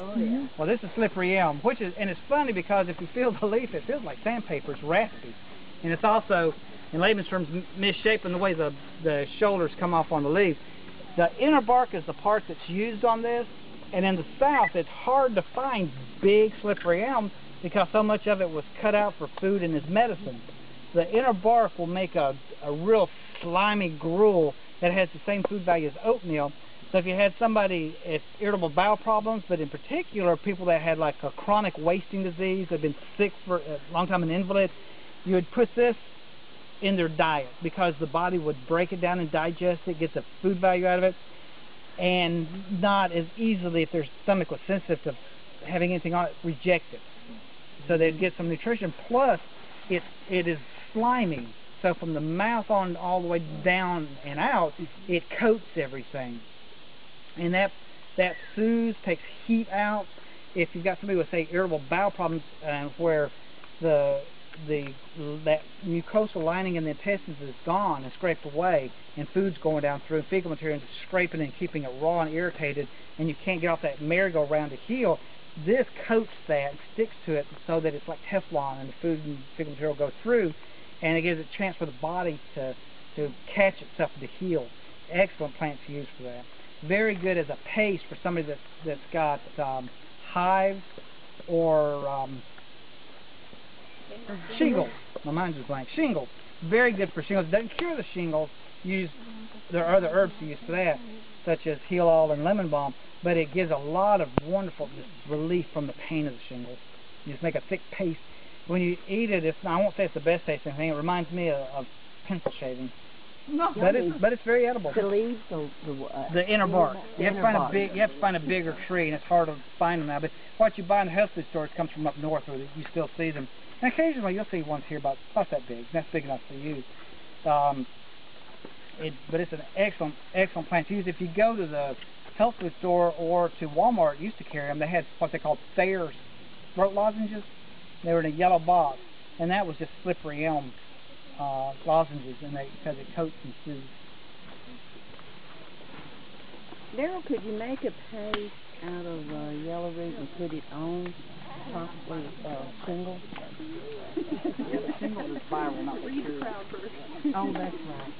Oh, yeah. Well, this is slippery elm, which is, and it's funny because if you feel the leaf, it feels like sandpaper. It's raspy, and it's also, in layman's terms, misshapen the way the the shoulders come off on the leaf. The inner bark is the part that's used on this, and in the south, it's hard to find big slippery elm because so much of it was cut out for food and as medicine. The inner bark will make a a real slimy gruel that has the same food value as oatmeal. So if you had somebody with irritable bowel problems, but in particular people that had like a chronic wasting disease, had been sick for a long time, an invalid, you would put this in their diet because the body would break it down and digest it, get the food value out of it, and not as easily, if their stomach was sensitive to having anything on it, reject it. So they'd get some nutrition. Plus, it it is slimy. So from the mouth on all the way down and out, it coats everything and that that soothes, takes heat out. If you've got somebody with say irritable bowel problems, uh, where the the that mucosal lining in the intestines is gone and scraped away, and food's going down through, and fecal material is scraping and keeping it raw and irritated, and you can't get off that merry-go-round to heal. This coats that, sticks to it, so that it's like Teflon, and the food and fecal material go through, and it gives it a chance for the body to to catch itself to heal. Excellent plant to use for that very good as a paste for somebody that's that's got um, hives or um, shingles. My mind's just blank. Shingles. Very good for shingles. Doesn't cure the shingles. Use there are other herbs to use for that, such as heal all and lemon balm. But it gives a lot of wonderful just relief from the pain of the shingles. You just make a thick paste. When you eat it, it's I won't say it's the best tasting thing. It reminds me of, of pencil shaving. No. But it's but it's very edible. The leaves or the what? The inner bark. The You have to find bark. a big. You have to find a bigger tree, and it's hard to find them now. But what you buy in the health food stores comes from up north, where you still see them. And occasionally you'll see ones here about about that big. That's big enough for you. Um, it, but it's an excellent excellent plant to use. If you go to the health food store or to Walmart, used to carry them. They had what they called Thayer's throat lozenges. They were in a yellow box, and that was just slippery elm uh, lozenges, and they because it coats and soothes. Darryl, could you make a paste out of uh, yellow root and put it on possibly uh, shingles? Yeah, the shingles is viral, not the. Oh, that's right.